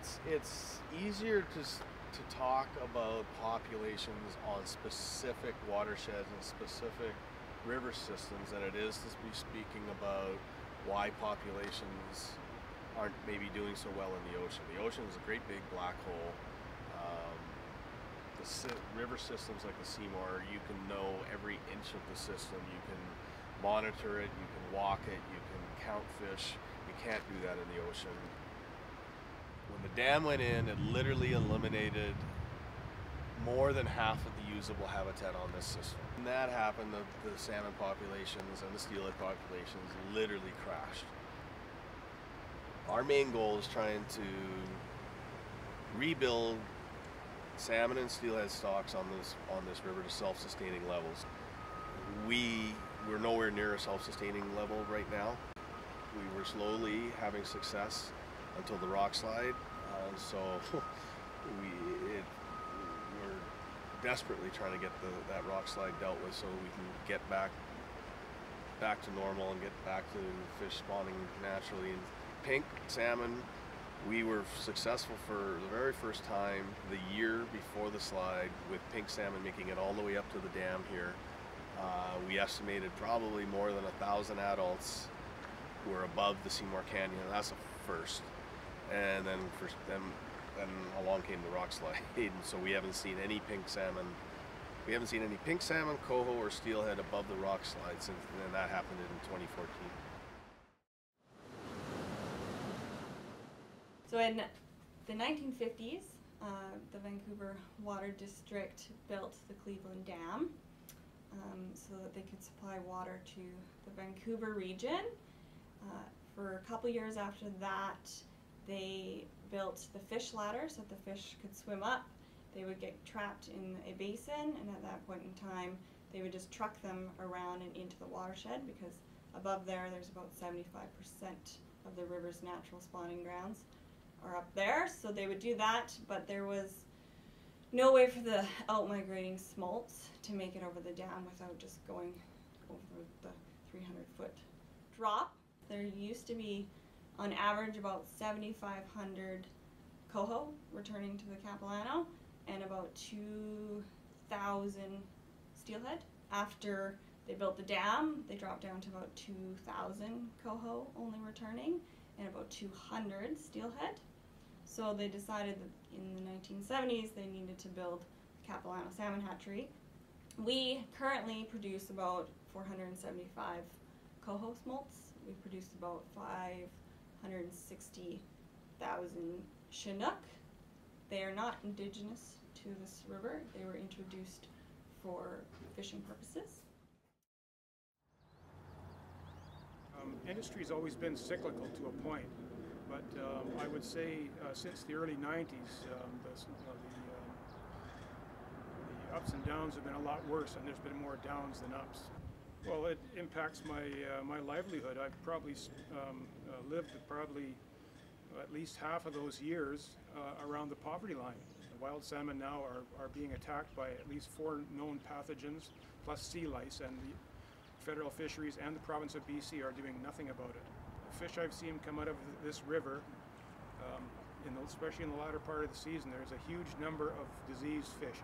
it's it's easier to to talk about populations on specific watersheds and specific river systems than it is to be speaking about why populations aren't maybe doing so well in the ocean. The ocean is a great big black hole. Um, the si- river systems like the Seymour, you can know every inch of the system. You can monitor it. You can walk it. You can count fish. You can't do that in the ocean. When the dam went in, it literally eliminated more than half of the usable habitat on this system. When that happened, the, the salmon populations and the steelhead populations literally crashed. Our main goal is trying to rebuild salmon and steelhead stocks on this on this river to self-sustaining levels. We we're nowhere near a self-sustaining level right now. We were slowly having success until the rock slide. Uh, so we it, we're desperately trying to get the, that rock slide dealt with so we can get back back to normal and get back to fish spawning naturally. And pink salmon, we were successful for the very first time the year before the slide with pink salmon making it all the way up to the dam here. Uh, we estimated probably more than a thousand adults were above the Seymour Canyon. That's a first. And then for then, then along came the rock slide, so we haven't seen any pink salmon. We haven't seen any pink salmon, coho, or steelhead above the rock slide since, and that happened in 2014. So in the 1950s, uh, the Vancouver Water District built the Cleveland Dam um, so that they could supply water to the Vancouver region. Uh, for a couple years after that, they built the fish ladder so that the fish could swim up. They would get trapped in a basin, and at that point in time, they would just truck them around and into the watershed because above there, there's about 75% of the river's natural spawning grounds are up there. So they would do that, but there was no way for the out-migrating smolts to make it over the dam without just going over the 300 foot drop. There used to be, on average, about 7,500 coho returning to the Capilano and about 2,000 steelhead. After they built the dam, they dropped down to about 2,000 coho only returning and about 200 steelhead. So they decided that in the 1970s they needed to build the Capilano Salmon Hatchery. We currently produce about 475 coho smolts. We produce about 560,000 Chinook. They are not indigenous to this river. They were introduced for fishing purposes. Um, has always been cyclical to a point, but um, I would say uh, since the early 90s, um, the, know, the, um, the ups and downs have been a lot worse, and there's been more downs than ups. Well, it impacts my uh, my livelihood. I've probably um, uh, lived probably at least half of those years uh, around the poverty line. The wild salmon now are, are being attacked by at least four known pathogens, plus sea lice, and the federal fisheries and the province of BC are doing nothing about it. The fish I've seen come out of this river, um, in the, especially in the latter part of the season, there's a huge number of diseased fish.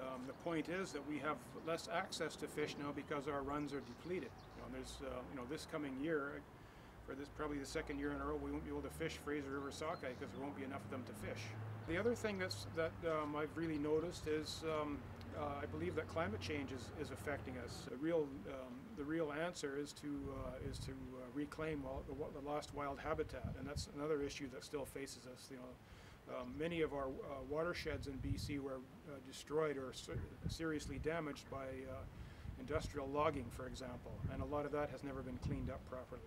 Um, the point is that we have less access to fish now because our runs are depleted. You know, there's, uh, you know, this coming year, for this probably the second year in a row, we won't be able to fish Fraser River sockeye because there won't be enough of them to fish. The other thing that's that um, I've really noticed is um, uh, I believe that climate change is, is affecting us. The real um, the real answer is to uh, is to uh, reclaim all the, the, lost wild habitat, and that's another issue that still faces us. You know. Um, many of our uh, watersheds in BC were uh, destroyed or ser seriously damaged by uh, industrial logging, for example, and a lot of that has never been cleaned up properly.